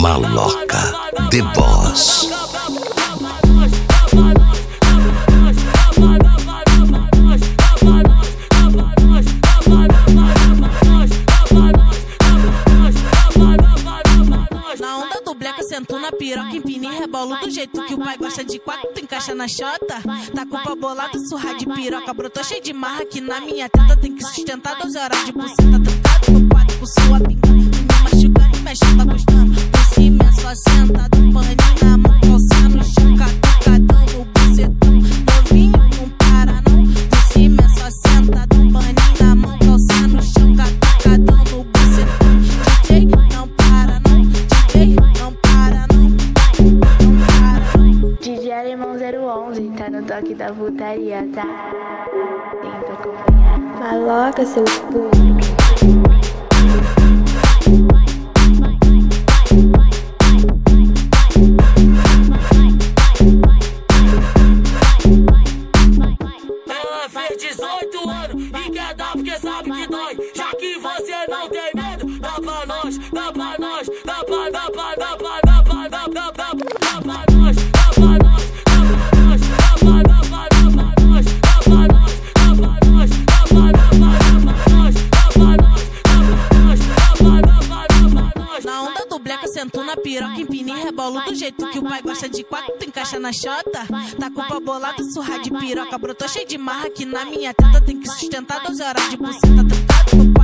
Maloca de Boss. Na onda do bleca, sentou na piroca, empina e rebolo do jeito que o pai gosta de quatro, tu encaixa na xota. Tá culpa bolada, surra de piroca, brotou cheio de marra que na minha teta tem que sustentar 12 horas de buceta trancada no quatro com sua pinga. 011, tá no toque da putaria, tá? Tenta acompanhar. Maloca, seu puto. Ela fez 18 sento na piroca, empina e rebolo do jeito que o pai gosta de quatro, tu encaixa na chota. Tá com pau bolado, surra de piroca, brotou cheio de marra que na minha teta tem que sustentar 12 horas de buceta trancado no